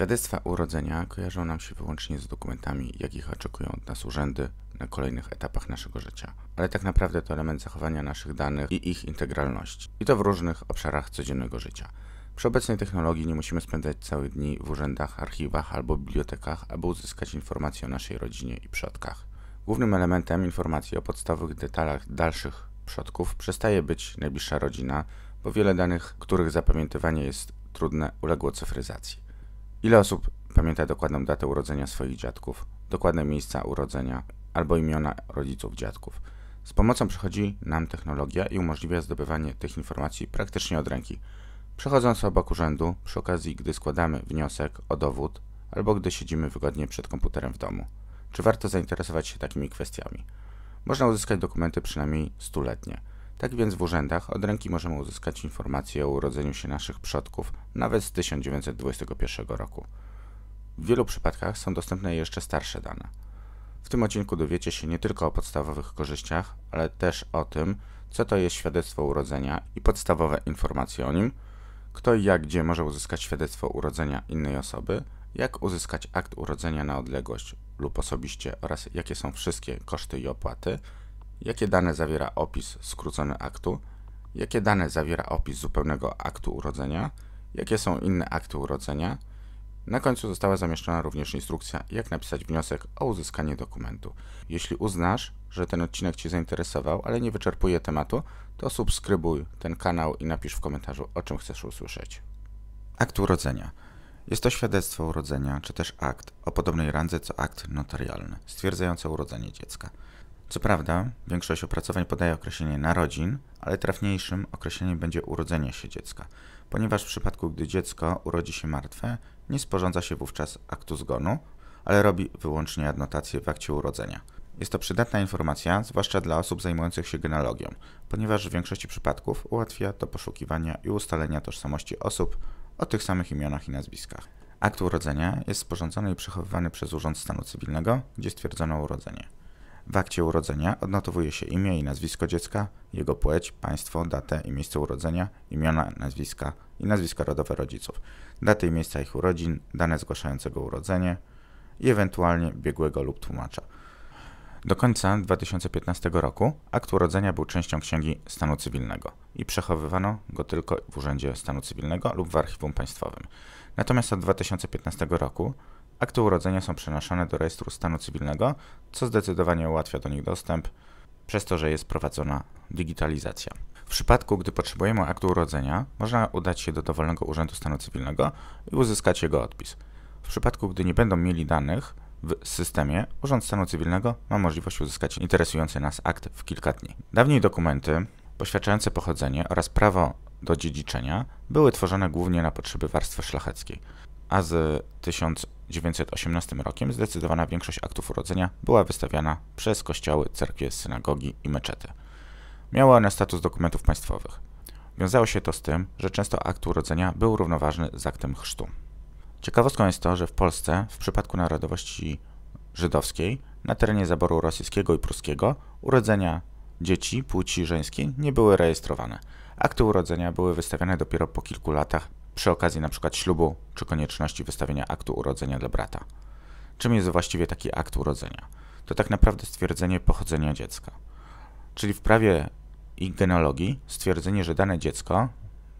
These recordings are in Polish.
Świadectwa urodzenia kojarzą nam się wyłącznie z dokumentami, jakich oczekują od nas urzędy na kolejnych etapach naszego życia. Ale tak naprawdę to element zachowania naszych danych i ich integralności. I to w różnych obszarach codziennego życia. Przy obecnej technologii nie musimy spędzać całych dni w urzędach, archiwach albo bibliotekach, aby uzyskać informacje o naszej rodzinie i przodkach. Głównym elementem informacji o podstawowych detalach dalszych przodków przestaje być najbliższa rodzina, bo wiele danych, których zapamiętywanie jest trudne, uległo cyfryzacji. Ile osób pamięta dokładną datę urodzenia swoich dziadków, dokładne miejsca urodzenia albo imiona rodziców dziadków? Z pomocą przychodzi nam technologia i umożliwia zdobywanie tych informacji praktycznie od ręki. Przechodząc obok urzędu, przy okazji, gdy składamy wniosek o dowód albo gdy siedzimy wygodnie przed komputerem w domu. Czy warto zainteresować się takimi kwestiami? Można uzyskać dokumenty przynajmniej stuletnie. Tak więc w urzędach od ręki możemy uzyskać informacje o urodzeniu się naszych przodków nawet z 1921 roku. W wielu przypadkach są dostępne jeszcze starsze dane. W tym odcinku dowiecie się nie tylko o podstawowych korzyściach, ale też o tym, co to jest świadectwo urodzenia i podstawowe informacje o nim, kto i jak gdzie może uzyskać świadectwo urodzenia innej osoby, jak uzyskać akt urodzenia na odległość lub osobiście oraz jakie są wszystkie koszty i opłaty, jakie dane zawiera opis skrócony aktu, jakie dane zawiera opis zupełnego aktu urodzenia, jakie są inne akty urodzenia. Na końcu została zamieszczona również instrukcja, jak napisać wniosek o uzyskanie dokumentu. Jeśli uznasz, że ten odcinek Cię zainteresował, ale nie wyczerpuje tematu, to subskrybuj ten kanał i napisz w komentarzu, o czym chcesz usłyszeć. Akt urodzenia. Jest to świadectwo urodzenia, czy też akt o podobnej randze co akt notarialny, stwierdzający urodzenie dziecka. Co prawda, większość opracowań podaje określenie narodzin, ale trafniejszym określeniem będzie urodzenie się dziecka, ponieważ w przypadku, gdy dziecko urodzi się martwe, nie sporządza się wówczas aktu zgonu, ale robi wyłącznie adnotację w akcie urodzenia. Jest to przydatna informacja, zwłaszcza dla osób zajmujących się genealogią, ponieważ w większości przypadków ułatwia to poszukiwania i ustalenia tożsamości osób o tych samych imionach i nazwiskach. Akt urodzenia jest sporządzony i przechowywany przez Urząd Stanu Cywilnego, gdzie stwierdzono urodzenie. W akcie urodzenia odnotowuje się imię i nazwisko dziecka, jego płeć, państwo, datę i miejsce urodzenia, imiona, nazwiska i nazwiska rodowe rodziców, daty i miejsca ich urodzin, dane zgłaszającego urodzenie i ewentualnie biegłego lub tłumacza. Do końca 2015 roku akt urodzenia był częścią Księgi Stanu Cywilnego i przechowywano go tylko w Urzędzie Stanu Cywilnego lub w Archiwum Państwowym. Natomiast od 2015 roku Akty urodzenia są przenoszone do rejestru stanu cywilnego, co zdecydowanie ułatwia do nich dostęp, przez to, że jest prowadzona digitalizacja. W przypadku, gdy potrzebujemy aktu urodzenia, można udać się do dowolnego urzędu stanu cywilnego i uzyskać jego odpis. W przypadku, gdy nie będą mieli danych w systemie, Urząd Stanu Cywilnego ma możliwość uzyskać interesujący nas akt w kilka dni. Dawniej dokumenty poświadczające pochodzenie oraz prawo do dziedziczenia były tworzone głównie na potrzeby warstwy szlacheckiej, a z 1000 1918 rokiem zdecydowana większość aktów urodzenia była wystawiana przez kościoły, cerkwie, synagogi i meczety. Miały one status dokumentów państwowych. Wiązało się to z tym, że często akt urodzenia był równoważny z aktem chrztu. Ciekawostką jest to, że w Polsce, w przypadku narodowości żydowskiej, na terenie zaboru rosyjskiego i pruskiego, urodzenia dzieci płci żeńskiej nie były rejestrowane. Akty urodzenia były wystawiane dopiero po kilku latach przy okazji np. ślubu czy konieczności wystawienia aktu urodzenia dla brata. Czym jest właściwie taki akt urodzenia? To tak naprawdę stwierdzenie pochodzenia dziecka. Czyli w prawie i genealogii stwierdzenie, że dane dziecko,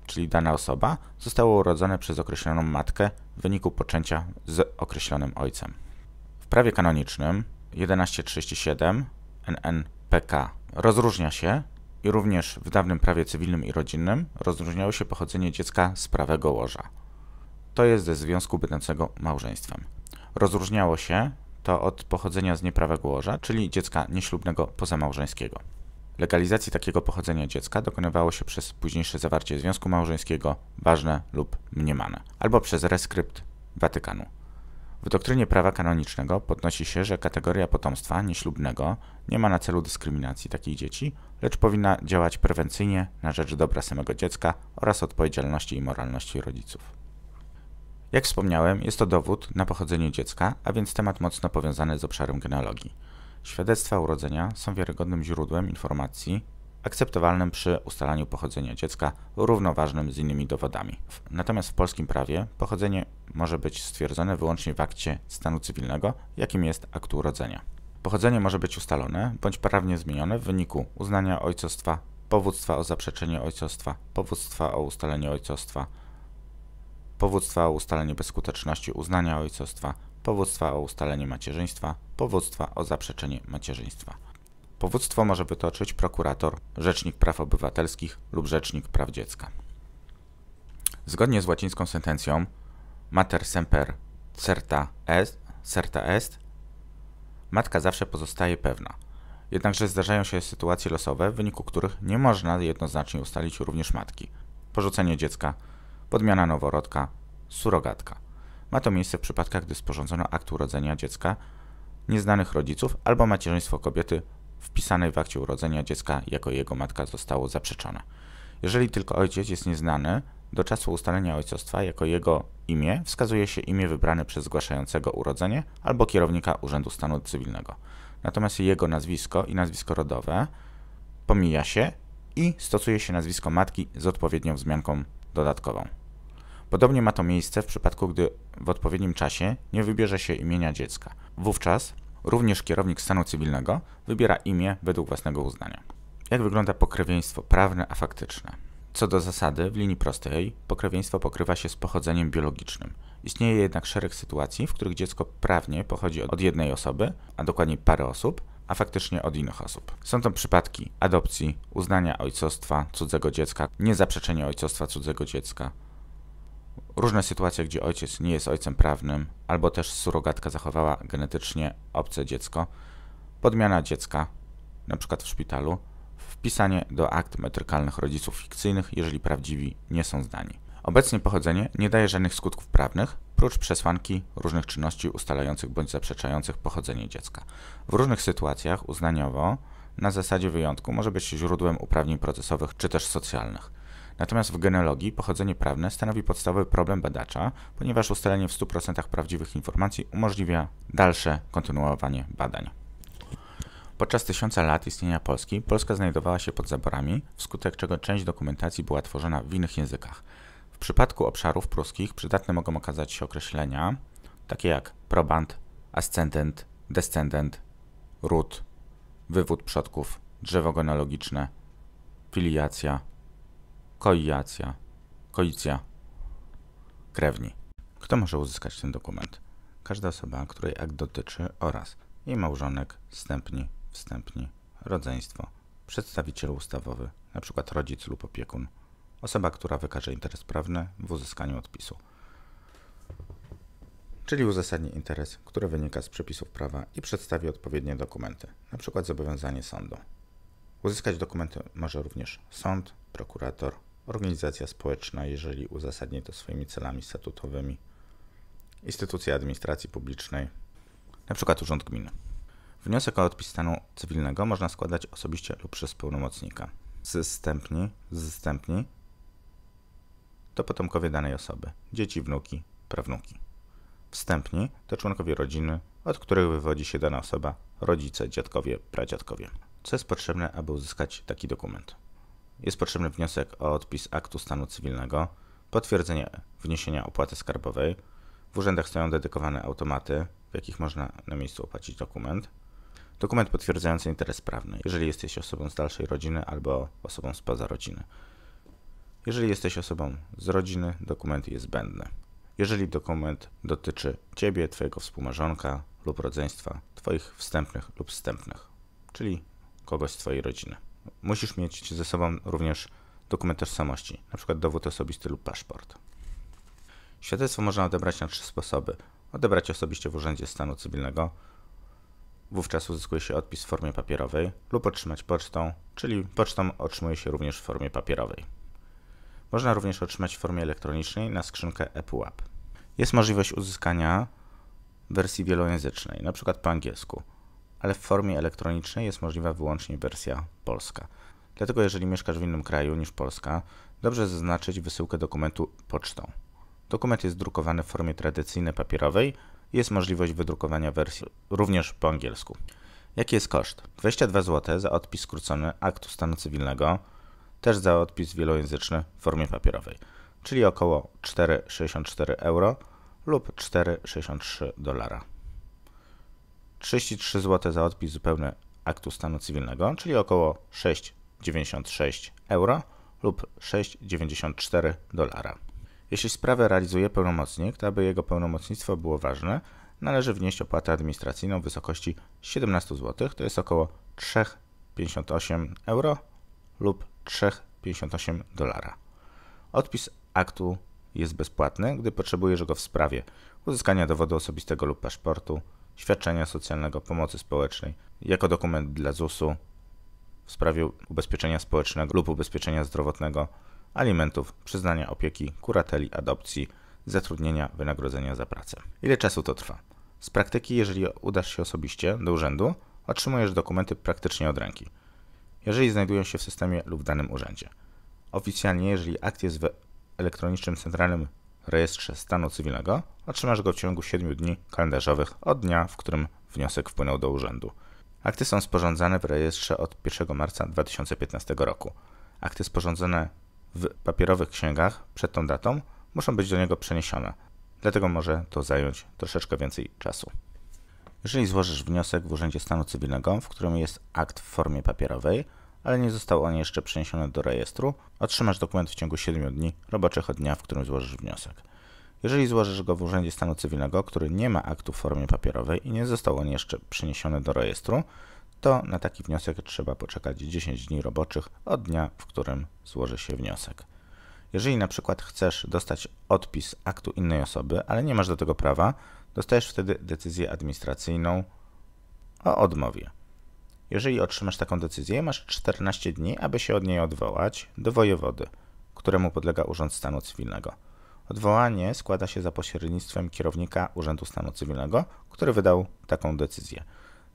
czyli dana osoba, zostało urodzone przez określoną matkę w wyniku poczęcia z określonym ojcem. W prawie kanonicznym 1137 NNPK rozróżnia się i również w dawnym prawie cywilnym i rodzinnym rozróżniało się pochodzenie dziecka z prawego łoża. To jest ze związku będącego małżeństwem. Rozróżniało się to od pochodzenia z nieprawego łoża, czyli dziecka nieślubnego pozamałżeńskiego. Legalizacji takiego pochodzenia dziecka dokonywało się przez późniejsze zawarcie związku małżeńskiego, ważne lub mniemane, albo przez reskrypt Watykanu. W doktrynie prawa kanonicznego podnosi się, że kategoria potomstwa nieślubnego nie ma na celu dyskryminacji takich dzieci, lecz powinna działać prewencyjnie na rzecz dobra samego dziecka oraz odpowiedzialności i moralności rodziców. Jak wspomniałem, jest to dowód na pochodzenie dziecka, a więc temat mocno powiązany z obszarem genealogii. Świadectwa urodzenia są wiarygodnym źródłem informacji akceptowalnym przy ustalaniu pochodzenia dziecka, równoważnym z innymi dowodami. Natomiast w polskim prawie pochodzenie może być stwierdzone wyłącznie w akcie stanu cywilnego, jakim jest akt urodzenia. Pochodzenie może być ustalone bądź prawnie zmienione w wyniku uznania ojcostwa, powództwa o zaprzeczenie ojcostwa, powództwa o ustalenie ojcostwa, powództwa o ustalenie bezskuteczności uznania ojcostwa, powództwa o ustalenie macierzyństwa, powództwa o zaprzeczenie macierzyństwa. Powództwo może wytoczyć prokurator, rzecznik praw obywatelskich lub rzecznik praw dziecka. Zgodnie z łacińską sentencją mater semper certa est, certa est, matka zawsze pozostaje pewna. Jednakże zdarzają się sytuacje losowe, w wyniku których nie można jednoznacznie ustalić również matki. Porzucenie dziecka, podmiana noworodka, surogatka. Ma to miejsce w przypadkach, gdy sporządzono akt urodzenia dziecka nieznanych rodziców albo macierzyństwo kobiety wpisanej w akcie urodzenia dziecka jako jego matka zostało zaprzeczone. Jeżeli tylko ojciec jest nieznany, do czasu ustalenia ojcostwa jako jego imię wskazuje się imię wybrane przez zgłaszającego urodzenie albo kierownika Urzędu Stanu Cywilnego. Natomiast jego nazwisko i nazwisko rodowe pomija się i stosuje się nazwisko matki z odpowiednią wzmianką dodatkową. Podobnie ma to miejsce w przypadku, gdy w odpowiednim czasie nie wybierze się imienia dziecka. Wówczas również kierownik stanu cywilnego wybiera imię według własnego uznania. Jak wygląda pokrewieństwo prawne a faktyczne? Co do zasady, w linii prostej pokrewieństwo pokrywa się z pochodzeniem biologicznym. Istnieje jednak szereg sytuacji, w których dziecko prawnie pochodzi od jednej osoby, a dokładniej pary osób, a faktycznie od innych osób. Są to przypadki adopcji, uznania ojcostwa cudzego dziecka, niezaprzeczenia ojcostwa cudzego dziecka, różne sytuacje, gdzie ojciec nie jest ojcem prawnym, albo też surogatka zachowała genetycznie obce dziecko, podmiana dziecka, np. w szpitalu, wpisanie do akt metrykalnych rodziców fikcyjnych, jeżeli prawdziwi nie są znani. Obecnie pochodzenie nie daje żadnych skutków prawnych, prócz przesłanki różnych czynności ustalających bądź zaprzeczających pochodzenie dziecka. W różnych sytuacjach uznaniowo na zasadzie wyjątku może być źródłem uprawnień procesowych czy też socjalnych. Natomiast w genealogii pochodzenie prawne stanowi podstawowy problem badacza, ponieważ ustalenie w 100% prawdziwych informacji umożliwia dalsze kontynuowanie badań. Podczas tysiąca lat istnienia Polski, Polska znajdowała się pod zaborami, wskutek czego część dokumentacji była tworzona w innych językach. W przypadku obszarów pruskich przydatne mogą okazać się określenia takie jak proband, ascendent, descendent, ród, wywód przodków, drzewo genealogiczne, filiacja, koiacja, koicja, krewni. Kto może uzyskać ten dokument? Każda osoba, której akt dotyczy oraz jej małżonek, wstępni, wstępni, rodzeństwo, przedstawiciel ustawowy, np. rodzic lub opiekun, osoba, która wykaże interes prawny w uzyskaniu odpisu, czyli uzasadni interes, który wynika z przepisów prawa i przedstawi odpowiednie dokumenty, np. zobowiązanie sądu. Uzyskać dokumenty może również sąd, prokurator, organizacja społeczna, jeżeli uzasadni to swoimi celami statutowymi, instytucja administracji publicznej, np. Urząd Gminy. Wniosek o odpis stanu cywilnego można składać osobiście lub przez pełnomocnika. Zstępni, zstępni to potomkowie danej osoby, dzieci, wnuki, prawnuki. Wstępni to członkowie rodziny, od których wywodzi się dana osoba, rodzice, dziadkowie, pradziadkowie. Co jest potrzebne, aby uzyskać taki dokument? Jest potrzebny wniosek o odpis aktu stanu cywilnego, potwierdzenie wniesienia opłaty skarbowej. W urzędach stoją dedykowane automaty, w jakich można na miejscu opłacić dokument. Dokument potwierdzający interes prawny, jeżeli jesteś osobą z dalszej rodziny albo osobą spoza rodziny. Jeżeli jesteś osobą z rodziny, dokument jest zbędny. Jeżeli dokument dotyczy Ciebie, Twojego współmarzonka lub rodzeństwa, Twoich wstępnych lub wstępnych, czyli kogoś z Twojej rodziny. Musisz mieć ze sobą również dokument tożsamości, np. dowód osobisty lub paszport. Świadectwo można odebrać na trzy sposoby. Odebrać osobiście w Urzędzie Stanu Cywilnego, wówczas uzyskuje się odpis w formie papierowej, lub otrzymać pocztą, czyli pocztą otrzymuje się również w formie papierowej. Można również otrzymać w formie elektronicznej na skrzynkę ePUAP. Jest możliwość uzyskania wersji wielojęzycznej, np. po angielsku ale w formie elektronicznej jest możliwa wyłącznie wersja polska. Dlatego jeżeli mieszkasz w innym kraju niż Polska, dobrze zaznaczyć wysyłkę dokumentu pocztą. Dokument jest drukowany w formie tradycyjnej papierowej i jest możliwość wydrukowania wersji również po angielsku. Jaki jest koszt? 22 zł za odpis skrócony aktu stanu cywilnego, też za odpis wielojęzyczny w formie papierowej, czyli około 4,64 euro lub 4,63 dolara. 33 zł za odpis zupełny aktu stanu cywilnego, czyli około 6,96 euro lub 6,94 dolara. Jeśli sprawę realizuje pełnomocnik, to aby jego pełnomocnictwo było ważne, należy wnieść opłatę administracyjną w wysokości 17 zł, to jest około 3,58 euro lub 3,58 dolara. Odpis aktu jest bezpłatny, gdy potrzebujesz go w sprawie uzyskania dowodu osobistego lub paszportu, świadczenia socjalnego, pomocy społecznej, jako dokument dla ZUS-u, w sprawie ubezpieczenia społecznego lub ubezpieczenia zdrowotnego, alimentów, przyznania opieki, kurateli, adopcji, zatrudnienia, wynagrodzenia za pracę. Ile czasu to trwa? Z praktyki, jeżeli udasz się osobiście do urzędu, otrzymujesz dokumenty praktycznie od ręki, jeżeli znajdują się w systemie lub danym urzędzie. Oficjalnie, jeżeli akt jest w elektronicznym centralnym rejestrze stanu cywilnego, otrzymasz go w ciągu 7 dni kalendarzowych od dnia, w którym wniosek wpłynął do urzędu. Akty są sporządzane w rejestrze od 1 marca 2015 roku. Akty sporządzone w papierowych księgach przed tą datą muszą być do niego przeniesione, dlatego może to zająć troszeczkę więcej czasu. Jeżeli złożysz wniosek w Urzędzie Stanu Cywilnego, w którym jest akt w formie papierowej, ale nie został on jeszcze przeniesiony do rejestru, otrzymasz dokument w ciągu 7 dni roboczych od dnia, w którym złożysz wniosek. Jeżeli złożysz go w Urzędzie Stanu Cywilnego, który nie ma aktu w formie papierowej i nie został on jeszcze przeniesiony do rejestru, to na taki wniosek trzeba poczekać 10 dni roboczych od dnia, w którym złoży się wniosek. Jeżeli na przykład chcesz dostać odpis aktu innej osoby, ale nie masz do tego prawa, dostajesz wtedy decyzję administracyjną o odmowie. Jeżeli otrzymasz taką decyzję, masz 14 dni, aby się od niej odwołać do wojewody, któremu podlega Urząd Stanu Cywilnego. Odwołanie składa się za pośrednictwem kierownika Urzędu Stanu Cywilnego, który wydał taką decyzję.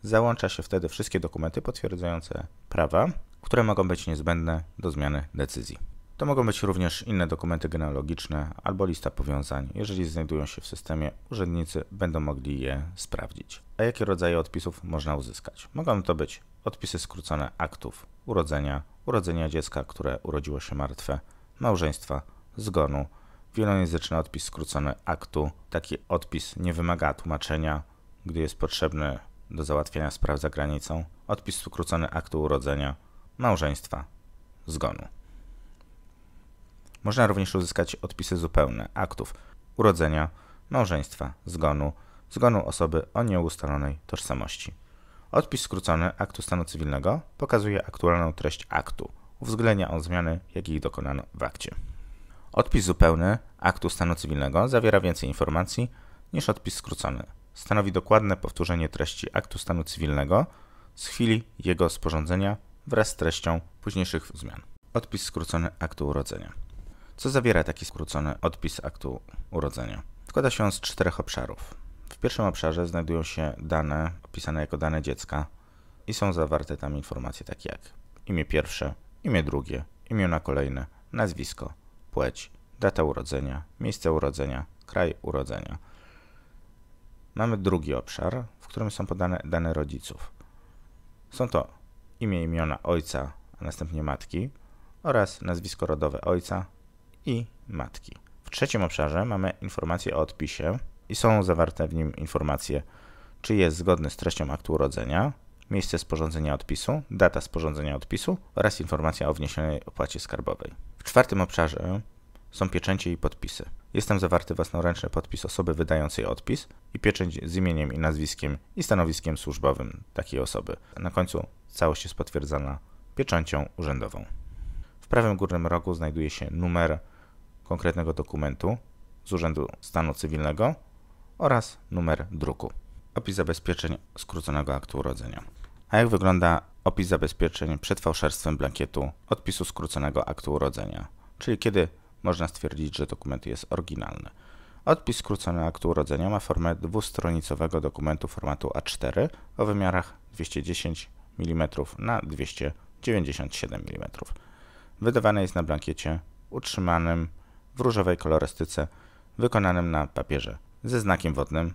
Załącza się wtedy wszystkie dokumenty potwierdzające prawa, które mogą być niezbędne do zmiany decyzji. To mogą być również inne dokumenty genealogiczne albo lista powiązań. Jeżeli znajdują się w systemie, urzędnicy będą mogli je sprawdzić. A jakie rodzaje odpisów można uzyskać? Mogą to być odpisy skrócone aktów urodzenia, urodzenia dziecka, które urodziło się martwe, małżeństwa, zgonu, wielojęzyczny odpis skrócony aktu. Taki odpis nie wymaga tłumaczenia, gdy jest potrzebny do załatwienia spraw za granicą. Odpis skrócony aktu urodzenia, małżeństwa, zgonu. Można również uzyskać odpisy zupełne aktów urodzenia, małżeństwa, zgonu, zgonu osoby o nieustalonej tożsamości. Odpis skrócony aktu stanu cywilnego pokazuje aktualną treść aktu. Uwzględnia on zmiany, jakich dokonano w akcie. Odpis zupełny aktu stanu cywilnego zawiera więcej informacji niż odpis skrócony. Stanowi dokładne powtórzenie treści aktu stanu cywilnego z chwili jego sporządzenia wraz z treścią późniejszych zmian. Odpis skrócony aktu urodzenia. Co zawiera taki skrócony odpis aktu urodzenia? Składa się on z czterech obszarów. W pierwszym obszarze znajdują się dane opisane jako dane dziecka i są zawarte tam informacje takie jak imię pierwsze, imię drugie, imiona kolejne, nazwisko, płeć, data urodzenia, miejsce urodzenia, kraj urodzenia. Mamy drugi obszar, w którym są podane dane rodziców. Są to imię, imiona ojca, a następnie matki oraz nazwisko rodowe ojca i matki. W trzecim obszarze mamy informacje o odpisie i są zawarte w nim informacje, czy jest zgodny z treścią aktu urodzenia, miejsce sporządzenia odpisu, data sporządzenia odpisu oraz informacja o wniesionej opłacie skarbowej. W czwartym obszarze są pieczęcie i podpisy. Jest tam zawarty własnoręczny podpis osoby wydającej odpis i pieczęć z imieniem i nazwiskiem i stanowiskiem służbowym takiej osoby. Na końcu całość jest potwierdzana pieczęcią urzędową. W prawym górnym rogu znajduje się numer konkretnego dokumentu z Urzędu Stanu Cywilnego oraz numer druku. Opis zabezpieczeń skróconego aktu urodzenia. A jak wygląda opis zabezpieczeń przed fałszerstwem blankietu odpisu skróconego aktu urodzenia, czyli kiedy można stwierdzić, że dokument jest oryginalny. Odpis skrócony aktu urodzenia ma formę dwustronicowego dokumentu formatu A4 o wymiarach 210 mm na 297 mm. Wydawany jest na blankiecie utrzymanym w różowej kolorystyce wykonanym na papierze ze znakiem wodnym,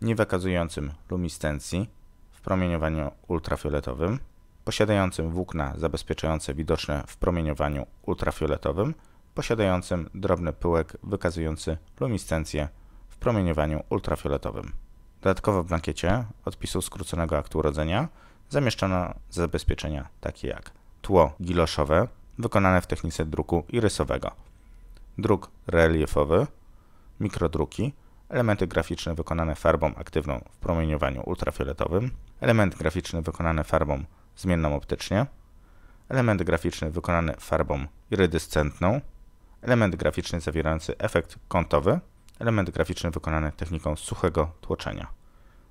nie wykazującym lumiscencji w promieniowaniu ultrafioletowym, posiadającym włókna zabezpieczające widoczne w promieniowaniu ultrafioletowym, posiadającym drobny pyłek wykazujący luminescencję w promieniowaniu ultrafioletowym. Dodatkowo w blankiecie odpisu skróconego aktu urodzenia zamieszczono zabezpieczenia takie jak tło giloszowe wykonane w technice druku irysowego, druk reliefowy, mikrodruki, elementy graficzne wykonane farbą aktywną w promieniowaniu ultrafioletowym, element graficzny wykonany farbą zmienną optycznie, element graficzny wykonany farbą irydyscentną, element graficzny zawierający efekt kątowy, element graficzny wykonany techniką suchego tłoczenia.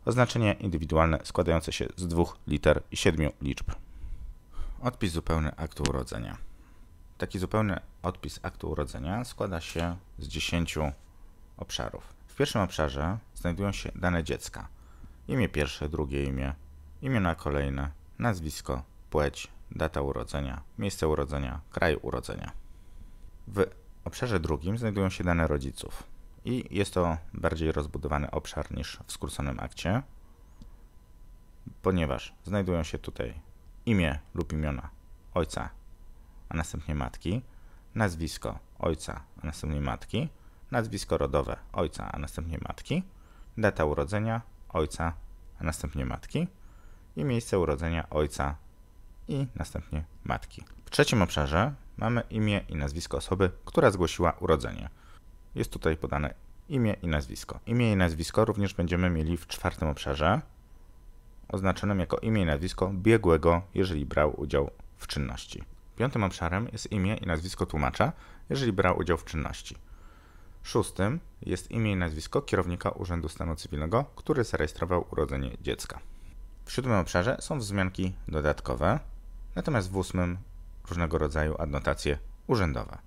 Oznaczenie indywidualne składające się z dwóch liter i siedmiu liczb. Odpis zupełny aktu urodzenia. Taki zupełny odpis aktu urodzenia składa się z 10 obszarów. W pierwszym obszarze znajdują się dane dziecka. Imię pierwsze, drugie imię, imiona kolejne, nazwisko, płeć, data urodzenia, miejsce urodzenia, kraj urodzenia. W obszarze drugim znajdują się dane rodziców i jest to bardziej rozbudowany obszar niż w skróconym akcie, ponieważ znajdują się tutaj imię lub imiona ojca, a następnie matki, nazwisko ojca, a następnie matki, nazwisko rodowe ojca, a następnie matki, data urodzenia ojca, a następnie matki i miejsce urodzenia ojca i następnie matki. W trzecim obszarze mamy imię i nazwisko osoby, która zgłosiła urodzenie. Jest tutaj podane imię i nazwisko. Imię i nazwisko również będziemy mieli w czwartym obszarze, oznaczonym jako imię i nazwisko biegłego, jeżeli brał udział w czynności. Piątym obszarem jest imię i nazwisko tłumacza, jeżeli brał udział w czynności. Szóstym jest imię i nazwisko kierownika Urzędu Stanu Cywilnego, który zarejestrował urodzenie dziecka. W siódmym obszarze są wzmianki dodatkowe, natomiast w ósmym różnego rodzaju adnotacje urzędowe.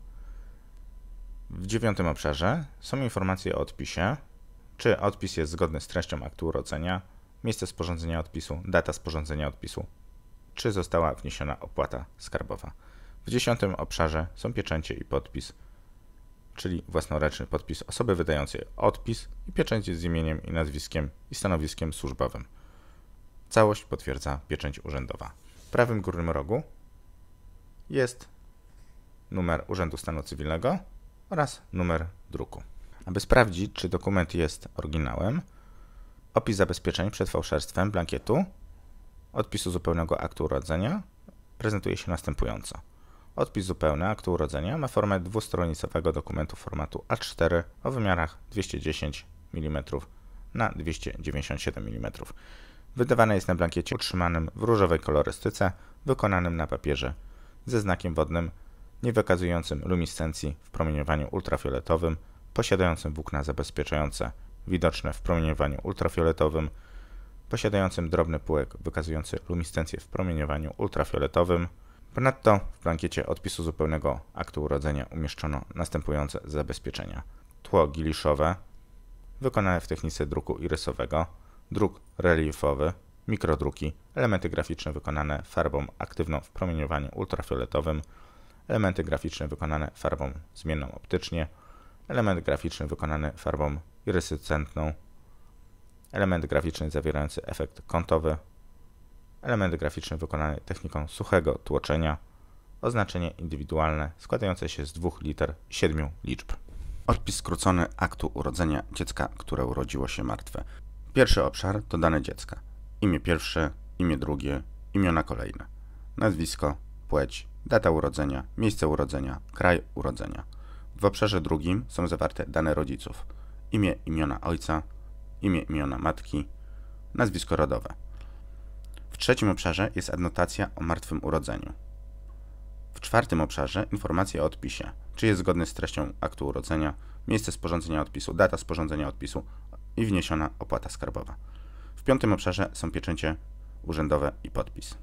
W dziewiątym obszarze są informacje o odpisie, czy odpis jest zgodny z treścią aktu urodzenia, miejsce sporządzenia odpisu, data sporządzenia odpisu, czy została wniesiona opłata skarbowa. W dziesiątym obszarze są pieczęcie i podpis, czyli własnoręczny podpis osoby wydającej odpis i pieczęcie z imieniem i nazwiskiem i stanowiskiem służbowym. Całość potwierdza pieczęć urzędowa. W prawym górnym rogu jest numer Urzędu Stanu Cywilnego oraz numer druku. Aby sprawdzić, czy dokument jest oryginałem, opis zabezpieczeń przed fałszerstwem blankietu odpisu zupełnego aktu urodzenia prezentuje się następująco. Odpis zupełny aktu urodzenia ma formę dwustronicowego dokumentu formatu A4 o wymiarach 210 mm na 297 mm. Wydawane jest na blankiecie utrzymanym w różowej kolorystyce, wykonanym na papierze ze znakiem wodnym nie wykazującym luminescencji w promieniowaniu ultrafioletowym, posiadającym włókna zabezpieczające widoczne w promieniowaniu ultrafioletowym, posiadającym drobny pyłek wykazujący luminescencję w promieniowaniu ultrafioletowym. Ponadto w blankiecie odpisu zupełnego aktu urodzenia umieszczono następujące zabezpieczenia. Tło giliszowe, wykonane w technice druku irysowego, druk reliefowy, mikrodruki, elementy graficzne wykonane farbą aktywną w promieniowaniu ultrafioletowym, elementy graficzne wykonane farbą zmienną optycznie, element graficzny wykonany farbą iryscentną, element graficzny zawierający efekt kątowy, element graficzny wykonany techniką suchego tłoczenia, oznaczenie indywidualne składające się z dwóch liter siedmiu liczb. Odpis skrócony aktu urodzenia dziecka, które urodziło się martwe. Pierwszy obszar to dane dziecka. Imię pierwsze, imię drugie, imiona kolejne. Nazwisko, płeć, data urodzenia, miejsce urodzenia, kraj urodzenia. W obszarze drugim są zawarte dane rodziców. Imię, imiona ojca, imię, imiona matki, nazwisko rodowe. W trzecim obszarze jest adnotacja o martwym urodzeniu. W czwartym obszarze informacja o odpisie, czy jest zgodny z treścią aktu urodzenia, miejsce sporządzenia odpisu, data sporządzenia odpisu i wniesiona opłata skarbowa. W piątym obszarze są pieczęcie urzędowe i podpis.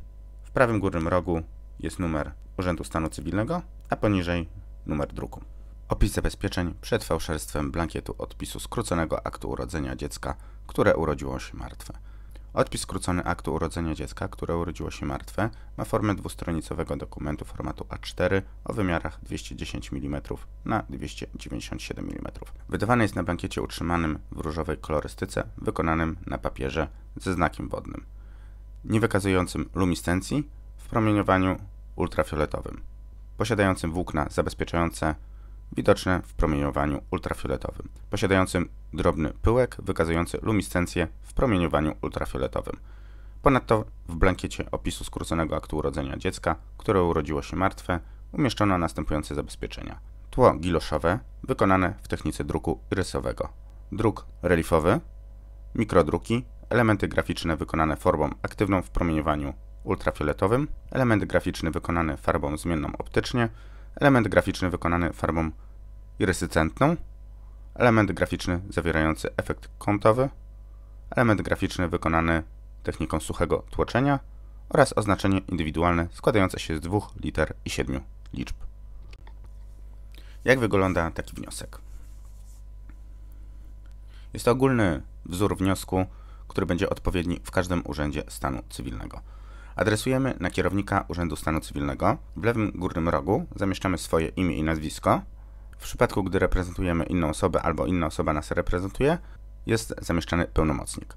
W prawym górnym rogu jest numer Urzędu Stanu Cywilnego, a poniżej numer druku. Opis zabezpieczeń przed fałszerstwem blankietu odpisu skróconego aktu urodzenia dziecka, które urodziło się martwe. Odpis skrócony aktu urodzenia dziecka, które urodziło się martwe, ma formę dwustronicowego dokumentu formatu A4 o wymiarach 210 mm na 297 mm. Wydawany jest na blankiecie utrzymanym w różowej kolorystyce, wykonanym na papierze ze znakiem wodnym. niewykazującym lumiscencji w promieniowaniu ultrafioletowym, posiadającym włókna zabezpieczające widoczne w promieniowaniu ultrafioletowym, posiadającym drobny pyłek wykazujący lumiscencję w promieniowaniu ultrafioletowym. Ponadto w blankiecie opisu skróconego aktu urodzenia dziecka, które urodziło się martwe, umieszczono następujące zabezpieczenia. Tło giloszowe wykonane w technice druku rysowego. Druk relifowy, mikrodruki, elementy graficzne wykonane formą aktywną w promieniowaniu ultrafioletowym, element graficzny wykonany farbą zmienną optycznie, element graficzny wykonany farbą iryscyentną, element graficzny zawierający efekt kątowy, element graficzny wykonany techniką suchego tłoczenia oraz oznaczenie indywidualne składające się z dwóch liter i siedmiu liczb. Jak wygląda taki wniosek? Jest to ogólny wzór wniosku, który będzie odpowiedni w każdym urzędzie stanu cywilnego. Adresujemy na kierownika Urzędu Stanu Cywilnego. W lewym górnym rogu zamieszczamy swoje imię i nazwisko. W przypadku, gdy reprezentujemy inną osobę albo inna osoba nas reprezentuje, jest zamieszczany pełnomocnik.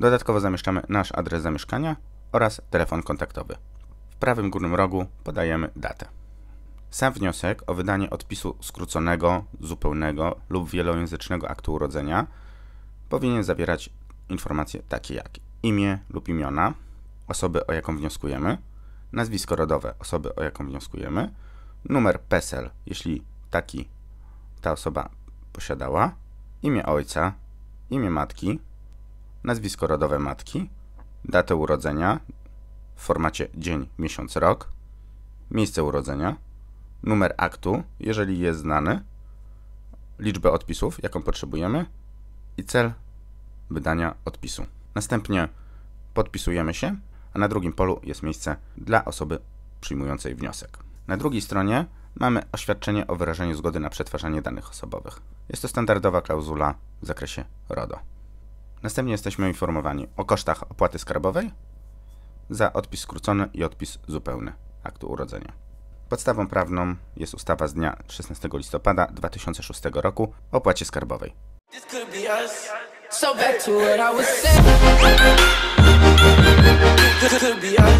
Dodatkowo zamieszczamy nasz adres zamieszkania oraz telefon kontaktowy. W prawym górnym rogu podajemy datę. Sam wniosek o wydanie odpisu skróconego, zupełnego lub wielojęzycznego aktu urodzenia powinien zawierać informacje takie jak imię lub imiona osoby, o jaką wnioskujemy, nazwisko rodowe osoby, o jaką wnioskujemy, numer PESEL, jeśli taki ta osoba posiadała, imię ojca, imię matki, nazwisko rodowe matki, datę urodzenia w formacie dzień, miesiąc, rok, miejsce urodzenia, numer aktu, jeżeli jest znany, liczbę odpisów, jaką potrzebujemy i cel wydania odpisu. Następnie podpisujemy się, a na drugim polu jest miejsce dla osoby przyjmującej wniosek. Na drugiej stronie mamy oświadczenie o wyrażeniu zgody na przetwarzanie danych osobowych. Jest to standardowa klauzula w zakresie RODO. Następnie jesteśmy informowani o kosztach opłaty skarbowej za odpis skrócony i odpis zupełny aktu urodzenia. Podstawą prawną jest ustawa z dnia 16 listopada 2006 roku o opłacie skarbowej. So back to what I was saying. Be us.